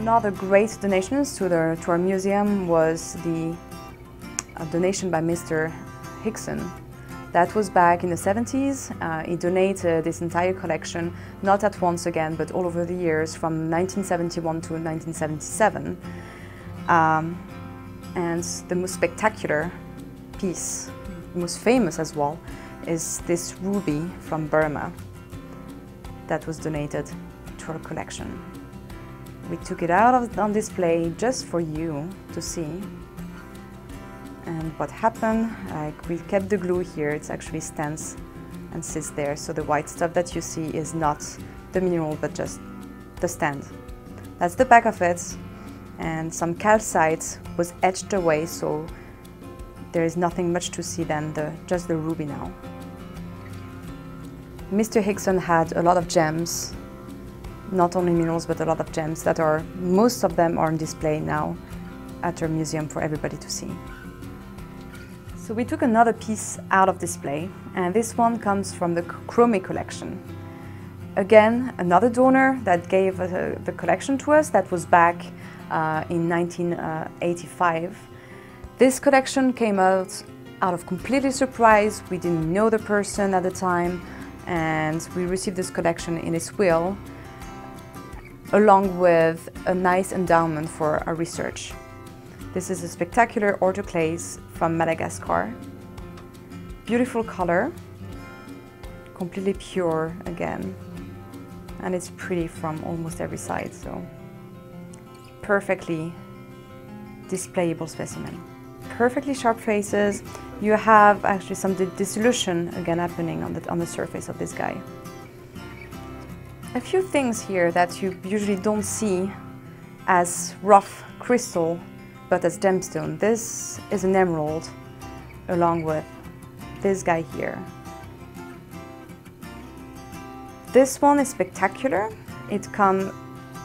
Another great donation to, the, to our museum was the donation by Mr. Hixon. That was back in the 70s. Uh, he donated this entire collection, not at once again, but all over the years from 1971 to 1977. Um, and the most spectacular piece, most famous as well, is this ruby from Burma that was donated to our collection. We took it out of, on display just for you to see. And what happened, like we kept the glue here, it actually stands and sits there. So the white stuff that you see is not the mineral, but just the stand. That's the back of it. And some calcite was etched away, so there is nothing much to see than the, just the ruby now. Mr. Hixon had a lot of gems, not only minerals, but a lot of gems that are, most of them are on display now at our museum for everybody to see. So we took another piece out of display, and this one comes from the Chromie collection. Again, another donor that gave uh, the collection to us, that was back uh, in 1985. This collection came out out of completely surprise. We didn't know the person at the time and we received this collection in his will along with a nice endowment for our research. This is a spectacular orthoclase from Madagascar. Beautiful color, completely pure again, and it's pretty from almost every side, so perfectly displayable specimen. Perfectly sharp faces, you have actually some dissolution again happening on the, on the surface of this guy. A few things here that you usually don't see as rough crystal, but as gemstone. This is an emerald along with this guy here. This one is spectacular. It, come,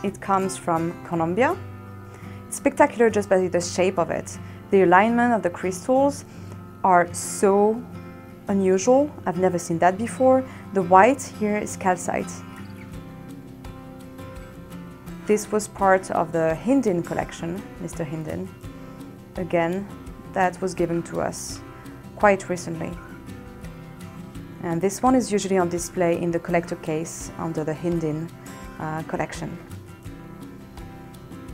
it comes from Colombia. It's spectacular just by the shape of it. The alignment of the crystals are so unusual. I've never seen that before. The white here is calcite. This was part of the Hindin collection, Mr. Hindin. Again, that was given to us quite recently. And this one is usually on display in the collector case under the Hindin uh, collection.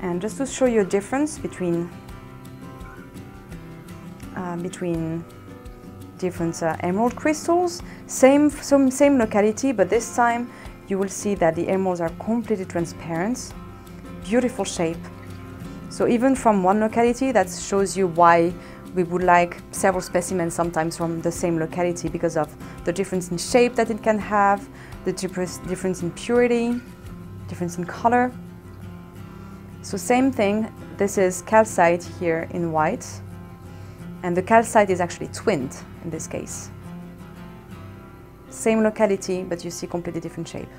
And just to show you a difference between uh, between different uh, emerald crystals. Same, some, same locality, but this time you will see that the emeralds are completely transparent. Beautiful shape. So even from one locality, that shows you why we would like several specimens sometimes from the same locality because of the difference in shape that it can have, the difference in purity, difference in color. So same thing, this is calcite here in white. And the calcite is actually twinned in this case. Same locality, but you see completely different shape.